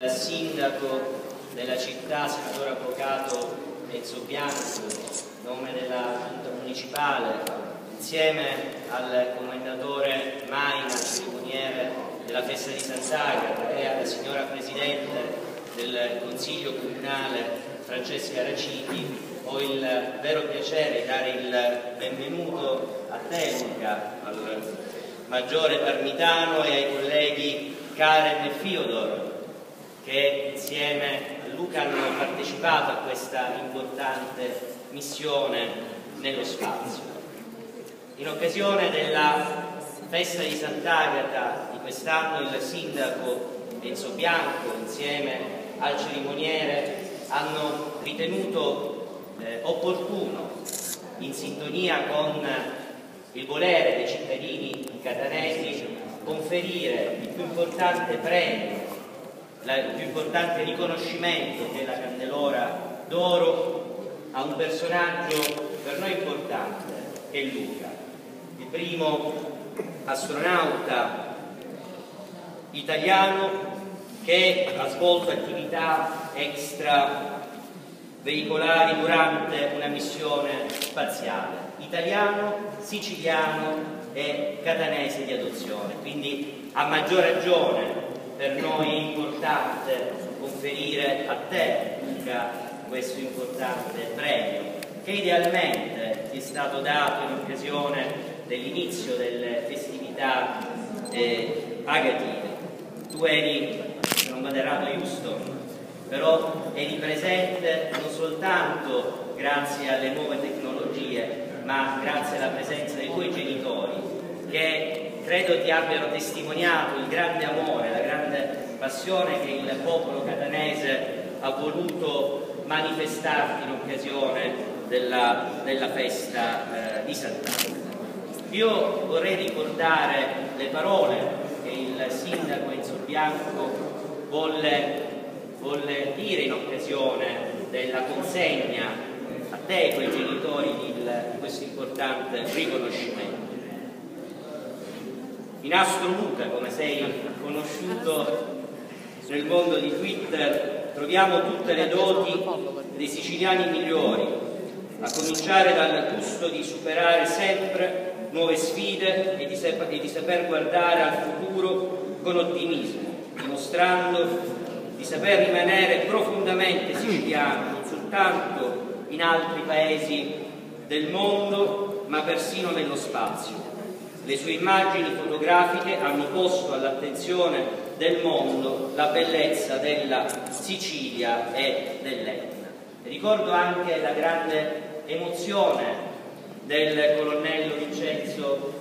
dal sindaco della città, senatore avvocato Enzo Bianco, nome della giunta municipale, insieme al commendatore Maina, cerimoniere della festa di Sant'Agata e alla signora Presidente del Consiglio Comunale Francesca Raciti, ho il vero piacere di dare il benvenuto a te Luca, al maggiore Parmitano e ai colleghi Karen e Fiodor che insieme a Luca hanno partecipato a questa importante missione nello spazio. In occasione della festa di Sant'Agata di quest'anno il sindaco Enzo Bianco insieme al cerimoniere hanno ritenuto eh, opportuno, in sintonia con il volere dei cittadini catanesi, conferire il più importante premio il più importante riconoscimento che è la Candelora d'Oro a un personaggio per noi importante, che è Luca, il primo astronauta italiano che ha svolto attività extra veicolari durante una missione spaziale, italiano, siciliano e catanese di adozione, quindi a maggior ragione per noi è importante conferire a te, Luca, questo importante premio, che idealmente ti è stato dato in occasione dell'inizio delle festività eh, agative. Tu eri, se non vado errato, Houston, però eri presente non soltanto grazie alle nuove tecnologie, ma grazie alla presenza dei tuoi genitori, che credo ti abbiano testimoniato il grande amore, la grande passione che il popolo catanese ha voluto manifestarti in occasione della, della festa eh, di Sant'Anna. Io vorrei ricordare le parole che il sindaco Enzo Bianco volle, volle dire in occasione della consegna a te e tuoi genitori di questo importante riconoscimento. In Astro Luca, come sei conosciuto nel mondo di Twitter, troviamo tutte le doti dei siciliani migliori, a cominciare dal gusto di superare sempre nuove sfide e di, sap e di saper guardare al futuro con ottimismo, dimostrando di saper rimanere profondamente siciliano non soltanto in altri paesi del mondo, ma persino nello spazio le sue immagini fotografiche hanno posto all'attenzione del mondo la bellezza della Sicilia e dell'Etna. Ricordo anche la grande emozione del colonnello Vincenzo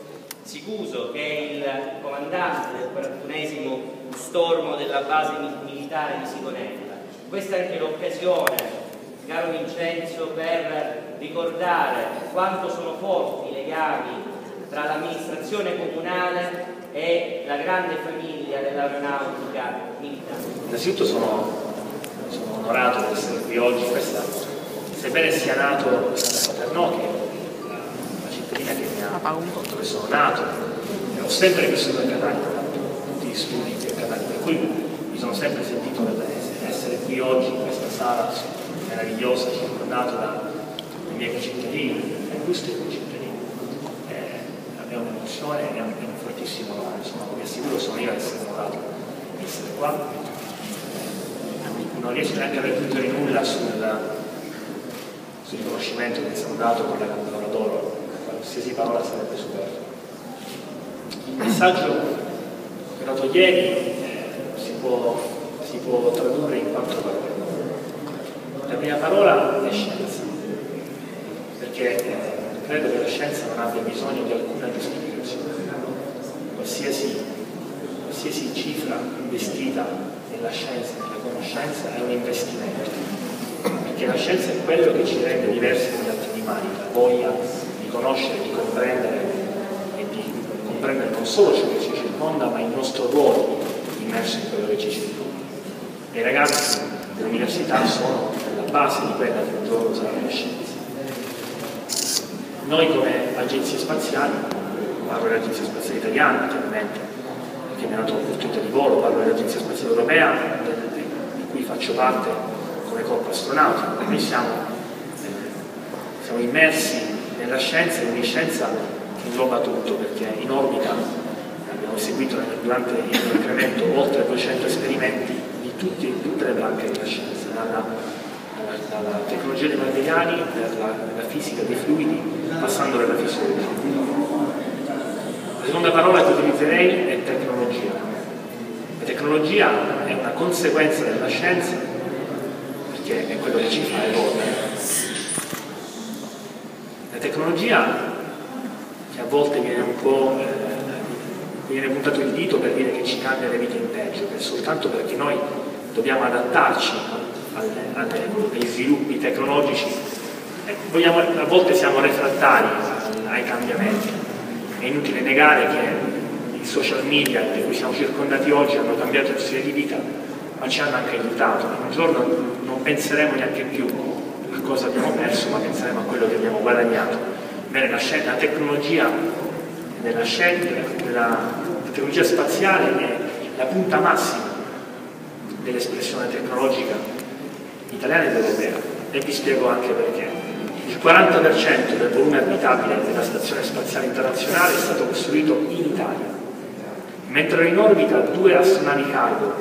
Sicuso, che è il comandante del 41esimo stormo della base militare di Sigonella. Questa è anche l'occasione, caro Vincenzo, per ricordare quanto sono forti i legami tra l'amministrazione comunale e la grande famiglia dell'aeronautica militare. Innanzitutto sono, sono, onorato di essere qui oggi, questa, sebbene sia nato a Paternò, che è la cittadina che mi ha, dove sono nato, e ho sempre vissuto a Catania, ho fatto tutti gli studi a Catania, per cui mi sono sempre sentito catanese. Essere qui oggi in questa sala meravigliosa, circondato da, dai miei cittadini, è giusto i cittadini è e anche un fortissimo onore, insomma, vi assicuro sono io a essere onorato di essere qua. Non riesco neanche a raggiungere nulla sul, sul riconoscimento che mi è dato con la Candelora d'Oro, qualsiasi parola sarebbe superflua. Il messaggio che ho dato ieri eh, si, può, si può tradurre in quattro parole. La prima parola è scienza, perché eh, credo che la scienza non abbia bisogno di alcuna giustificazione. Qualsiasi, qualsiasi cifra investita nella scienza, nella conoscenza, è un investimento, perché la scienza è quello che ci rende diversi dagli altri animali, la voglia di conoscere, di comprendere e di comprendere non solo ciò che ci circonda, ma il nostro ruolo immerso in quello che ci circonda. E i ragazzi dell'università sono la base di quella che giorno sarà la scienza. Noi come agenzie spaziali, parlo dell'Agenzia Spaziale Italiana chiaramente, che mi ha dato l'opportunità di volo, parlo dell'Agenzia Spaziale Europea, faccio parte come corpo astronautico. Noi siamo, eh, siamo immersi nella scienza, in una scienza che ingloba tutto, perché in orbita abbiamo eseguito durante il incremento oltre 200 esperimenti di, tutti, di tutte le branche della scienza, dalla, dalla, tecnologia dei materiali, dalla fisica dei fluidi, passando dalla fisica dei fluidi. La seconda parola che utilizzerei è tecnologia. La tecnologia è una conseguenza della scienza perché è quello che ci fa evolvere. La tecnologia che a volte viene un po' eh, viene puntato il dito per dire che ci cambia le vite in peggio, è soltanto perché noi dobbiamo adattarci agli sviluppi tecnologici e vogliamo, a volte siamo refrattari ai cambiamenti. È inutile negare che i social media di cui siamo circondati oggi hanno cambiato il stile di vita, ma ci hanno anche aiutato. Un giorno non penseremo neanche più a cosa abbiamo perso, ma penseremo a quello che abbiamo guadagnato. Bene, la, la tecnologia della scelta, della tecnologia spaziale è la punta massima dell'espressione tecnologica italiana ed europea e vi spiego anche perché. Il 40% del volume abitabile della Stazione Spaziale Internazionale è stato costruito in Italia, mentre in orbita due astronavi cargo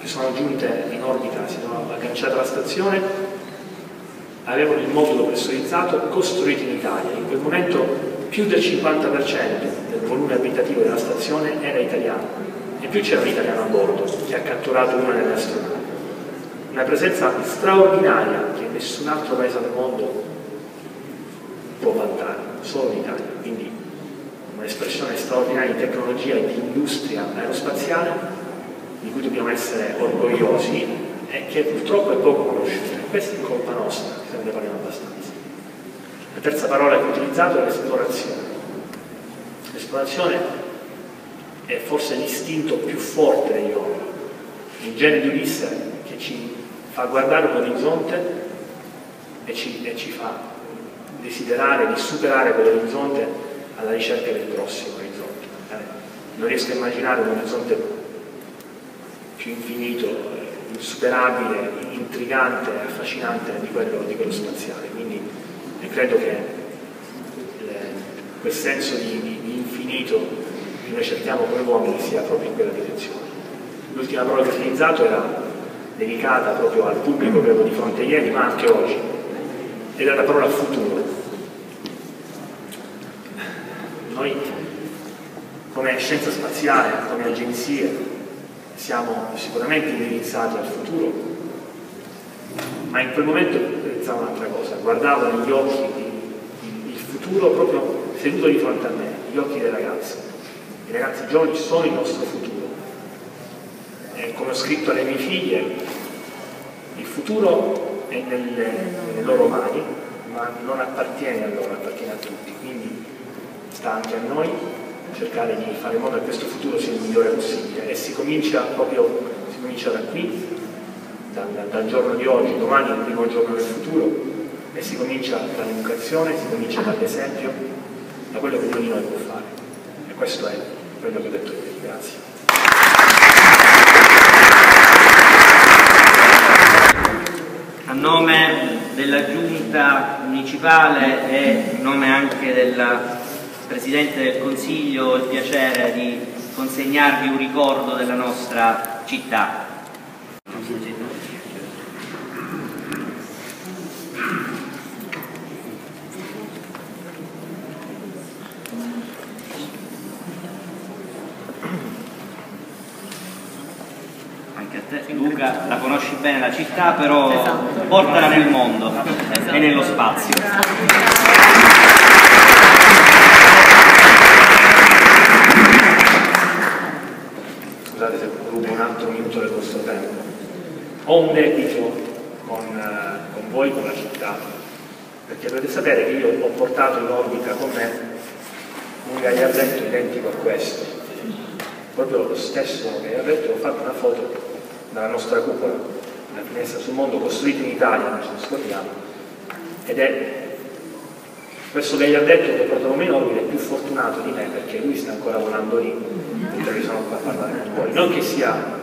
che sono giunte in orbita, si sono agganciate alla stazione, avevano il modulo pressurizzato costruito in Italia. In quel momento più del 50% del volume abitativo della stazione era italiano e più c'era un italiano a bordo che ha catturato una delle astronavi. Una presenza straordinaria che nessun altro paese al mondo può vantare, solo l'Italia. Quindi un'espressione straordinaria di tecnologia e di industria aerospaziale di cui dobbiamo essere orgogliosi e che purtroppo è poco conosciuta. Questa è colpa nostra, se ne parliamo abbastanza. La terza parola che ho utilizzato è l'esplorazione. L'esplorazione è forse l'istinto più forte degli uomini, il genere di Ulisse che ci fa guardare un orizzonte e ci, e ci fa desiderare di superare quell'orizzonte alla ricerca del prossimo orizzonte. Eh, non riesco a immaginare un orizzonte più infinito, insuperabile, intrigante, affascinante di quello, di quello spaziale. Quindi e credo che le, quel senso di, di, di, infinito che noi cerchiamo come uomini sia proprio in quella direzione. L'ultima parola che ho utilizzato era dedicata proprio al pubblico che avevo di fronte ieri, ma anche oggi, ed è la parola futuro. Noi come scienza spaziale, come agenzie, siamo sicuramente indirizzati al futuro, ma in quel momento pensavo un'altra cosa, guardavo negli occhi il, futuro proprio seduto di fronte a me, gli occhi dei ragazzi. I ragazzi giovani sono il nostro futuro. Come ho scritto alle mie figlie, il futuro è nelle, nelle loro mani, ma non appartiene a loro, appartiene a tutti. Quindi sta anche a noi cercare di fare in modo che questo futuro sia il migliore possibile e si comincia proprio si comincia da qui dal, dal, giorno di oggi, domani è il primo giorno del futuro e si comincia dall'educazione, si comincia dall'esempio, da quello che ognuno può fare. E questo è quello che ho detto ieri. Grazie. A nome della giunta municipale e a nome anche del Presidente del Consiglio il piacere di consegnarvi un ricordo della nostra città. Luca la conosci bene la città, però esatto. portala nel mondo esatto. e nello spazio. Scusate se rubo un altro minuto del vostro tempo. Ho un debito con, uh, con voi, con la città, perché dovete sapere che io ho portato in orbita con me un gagliardetto identico a questo, proprio lo stesso gagliardetto, ho fatto una foto dalla nostra cupola, una finestra sul mondo costruita in Italia, non ce ne scordiamo, ed è questo che portato me in orbita è più fortunato di me perché lui sta ancora volando lì, mentre io sono qua a parlare con voi. Non che sia